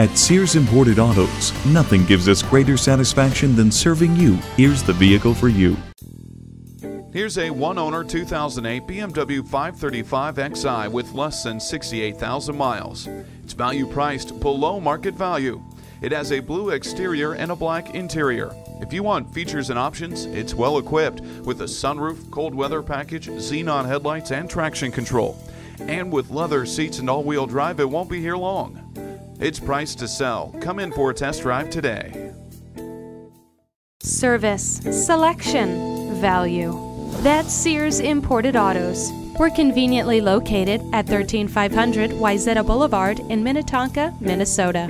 At Sears Imported Autos, nothing gives us greater satisfaction than serving you. Here's the vehicle for you. Here's a one owner 2008 BMW 535xi with less than 68,000 miles. It's value priced below market value. It has a blue exterior and a black interior. If you want features and options, it's well equipped with a sunroof, cold weather package, xenon headlights, and traction control. And with leather seats and all wheel drive, it won't be here long. It's priced to sell. Come in for a test drive today. Service, selection, value. That's Sears Imported Autos. We're conveniently located at 13500 Wayzata Boulevard in Minnetonka, Minnesota.